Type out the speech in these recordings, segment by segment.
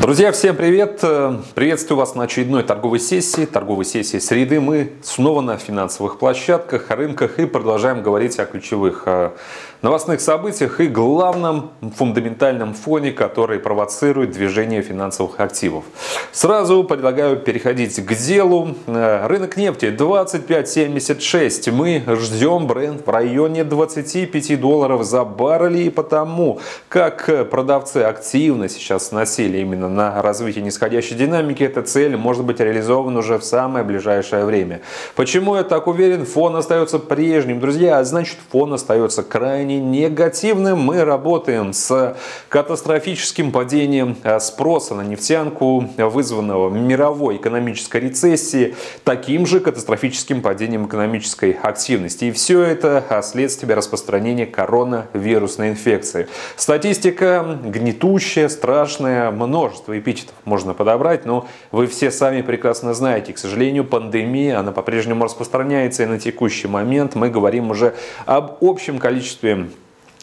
Друзья, всем привет! Приветствую вас на очередной торговой сессии, торговой сессии среды. Мы снова на финансовых площадках, рынках и продолжаем говорить о ключевых э, новостных событиях и главном фундаментальном фоне, который провоцирует движение финансовых активов. Сразу предлагаю переходить к делу. Э, рынок нефти 25.76. Мы ждем бренд в районе 25 долларов за баррель. И потому, как продавцы активно сейчас носили именно на развитие нисходящей динамики, эта цель может быть реализована уже в самое ближайшее время. Почему я так уверен? Фон остается прежним, друзья, а значит фон остается крайне негативным. Мы работаем с катастрофическим падением спроса на нефтянку, вызванного мировой экономической рецессией, таким же катастрофическим падением экономической активности. И все это следствие распространения коронавирусной инфекции. Статистика гнетущая, страшная, множество эпитетов можно подобрать, но вы все сами прекрасно знаете, к сожалению, пандемия, она по-прежнему распространяется, и на текущий момент мы говорим уже об общем количестве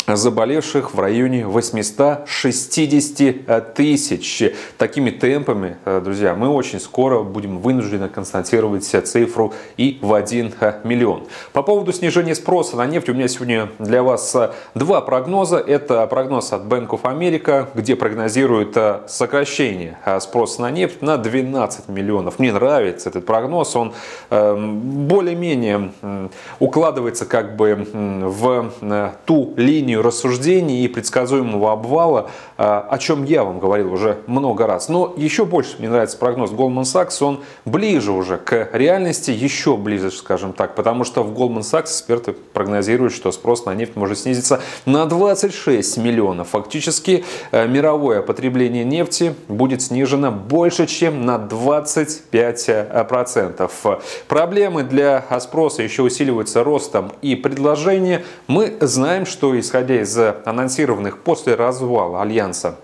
заболевших в районе 860 тысяч. Такими темпами, э, друзья, мы очень скоро будем вынуждены констатировать цифру и в 1 э, миллион. По поводу снижения спроса на нефть у меня сегодня для вас э, два прогноза. Это прогноз от Bank of America, где прогнозирует сокращение спроса на нефть на 12 миллионов. Мне нравится этот прогноз, он более-менее укладывается как бы в ту линию, линию рассуждений и предсказуемого обвала, а, о чем я вам говорил уже много раз. Но еще больше мне нравится прогноз Goldman Sachs, он ближе уже к реальности, еще ближе, скажем так, потому что в Goldman Sachs эксперты прогнозируют, что спрос на нефть может снизиться на 26 миллионов. Фактически э, мировое потребление нефти будет снижено больше, чем на 25%. Проблемы для спроса еще усиливаются ростом и предложением. Мы знаем, что исходя исходя из анонсированных после развала Альянса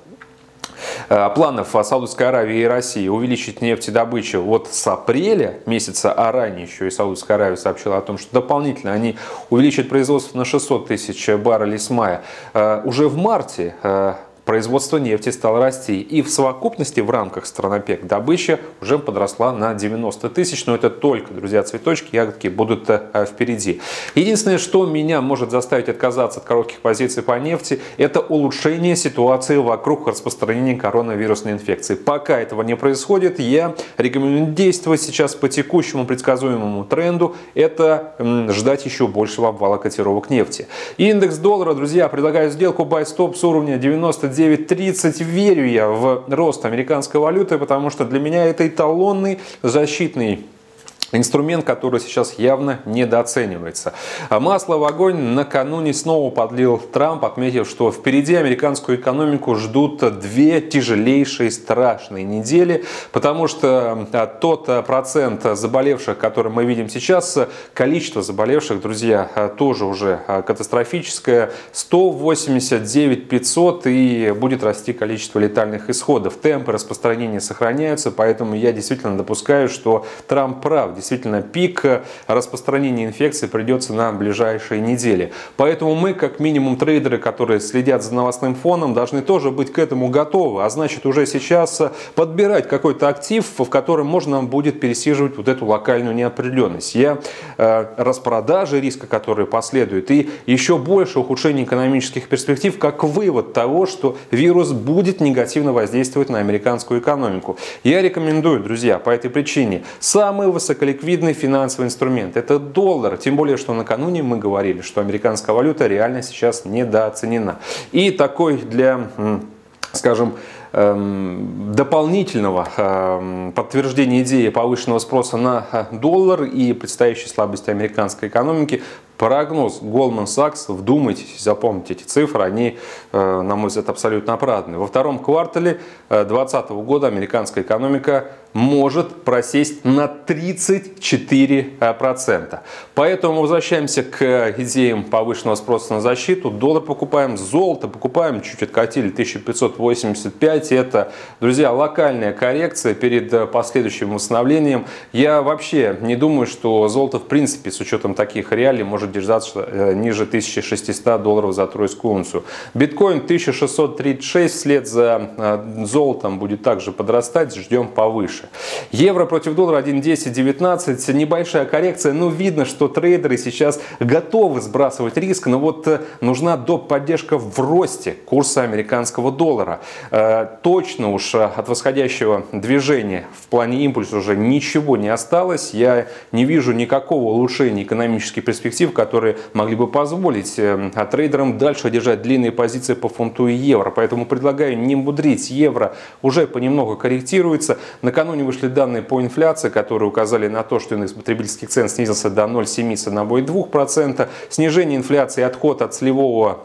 э, планов Саудовской Аравии и России увеличить нефтедобычу вот с апреля месяца, а ранее еще и Саудовская Аравия сообщила о том, что дополнительно они увеличат производство на 600 тысяч баррелей с мая. Э, уже в марте э, производство нефти стало расти. И в совокупности в рамках странопек добыча уже подросла на 90 тысяч. Но это только, друзья, цветочки, ягодки будут э, впереди. Единственное, что меня может заставить отказаться от коротких позиций по нефти, это улучшение ситуации вокруг распространения коронавирусной инфекции. Пока этого не происходит, я рекомендую действовать сейчас по текущему предсказуемому тренду. Это ждать еще большего обвала котировок нефти. Индекс доллара, друзья, предлагаю сделку buy stop с уровня 90 29.30 верю я в рост американской валюты, потому что для меня это эталонный защитный Инструмент, который сейчас явно недооценивается. А масло в огонь накануне снова подлил Трамп, отметив, что впереди американскую экономику ждут две тяжелейшие страшные недели, потому что а, тот а, процент заболевших, который мы видим сейчас, количество заболевших, друзья, тоже уже катастрофическое. 189 500 и будет расти количество летальных исходов. Темпы распространения сохраняются, поэтому я действительно допускаю, что Трамп прав действительно пик распространения инфекции придется на ближайшие недели. Поэтому мы, как минимум трейдеры, которые следят за новостным фоном, должны тоже быть к этому готовы. А значит уже сейчас подбирать какой-то актив, в котором можно будет пересиживать вот эту локальную неопределенность. Я э, распродажи риска, которые последуют, и еще больше ухудшение экономических перспектив, как вывод того, что вирус будет негативно воздействовать на американскую экономику. Я рекомендую, друзья, по этой причине самый высоколиквидный ликвидный финансовый инструмент. Это доллар. Тем более, что накануне мы говорили, что американская валюта реально сейчас недооценена. И такой для, скажем, эм, дополнительного эм, подтверждения идеи повышенного спроса на э, доллар и предстоящей слабости американской экономики Прогноз Goldman Sachs, вдумайтесь, запомните эти цифры, они, э, на мой взгляд, абсолютно оправданы. Во втором квартале 2020 э, года американская экономика может просесть на 34%. Поэтому возвращаемся к идеям повышенного спроса на защиту. Доллар покупаем, золото покупаем, чуть откатили 1585. Это, друзья, локальная коррекция перед э, последующим восстановлением. Я вообще не думаю, что золото в принципе с учетом таких реалий может держаться ниже 1600 долларов за тройскую унцию. Биткоин 1636 вслед за золотом будет также подрастать, ждем повыше. Евро против доллара 1.1019, небольшая коррекция, но видно, что трейдеры сейчас готовы сбрасывать риск, но вот нужна доп. поддержка в росте курса американского доллара. Точно уж от восходящего движения в плане импульса уже ничего не осталось. Я не вижу никакого улучшения экономических перспектив, которые могли бы позволить э, трейдерам дальше держать длинные позиции по фунту и евро. Поэтому предлагаю не мудрить. Евро уже понемногу корректируется. Накануне вышли данные по инфляции, которые указали на то, что индекс потребительских цен снизился до 0,7 с 1,2%. Снижение инфляции, отход от сливового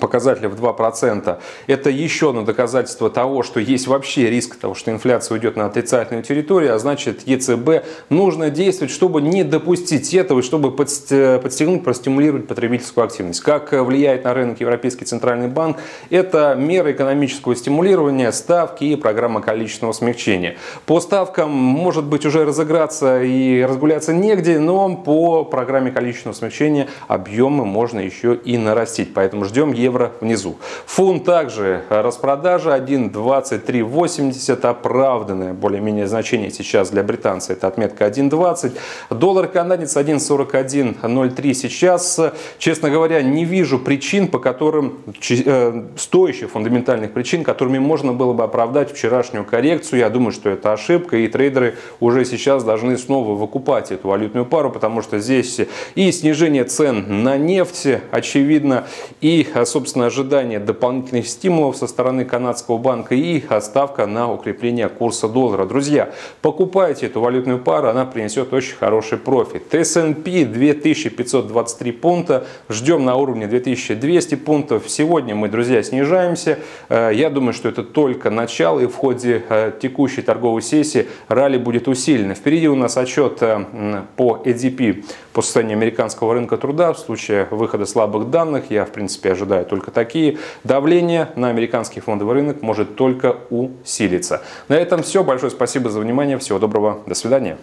показателя в 2%, это еще одно доказательство того, что есть вообще риск того, что инфляция уйдет на отрицательную территорию, а значит ЕЦБ нужно действовать, чтобы не допустить этого и чтобы подстегнуть, простимулировать потребительскую активность. Как влияет на рынок Европейский Центральный банк? Это меры экономического стимулирования, ставки и программа количественного смягчения. По ставкам может быть уже разыграться и разгуляться негде, но по программе количественного смягчения объемы можно еще и нарастить. Поэтому ждем евро внизу. Фунт также распродажа 1.2380, оправданное более-менее значение сейчас для британца, это отметка 1.20. Доллар канадец 1.4103 сейчас. Честно говоря, не вижу причин, по которым, э, стоящих фундаментальных причин, которыми можно было бы оправдать вчерашнюю коррекцию. Я думаю, что это ошибка, и трейдеры уже сейчас должны снова выкупать эту валютную пару, потому что здесь и снижение цен на нефть, очевидно, и собственно, ожидание дополнительных стимулов со стороны канадского банка и ставка на укрепление курса доллара. Друзья, покупайте эту валютную пару, она принесет очень хороший профит. S&P 2523 пункта, ждем на уровне 2200 пунктов. Сегодня мы, друзья, снижаемся. Э, я думаю, что это только начало и в ходе э, текущей торговой сессии ралли будет усилено. Впереди у нас отчет э, по EDP по состоянию американского рынка труда. В случае выхода слабых данных я, в принципе, ожидаю только такие. Давление на американский фондовый рынок может только усилиться. На этом все. Большое спасибо за внимание. Всего доброго. До свидания.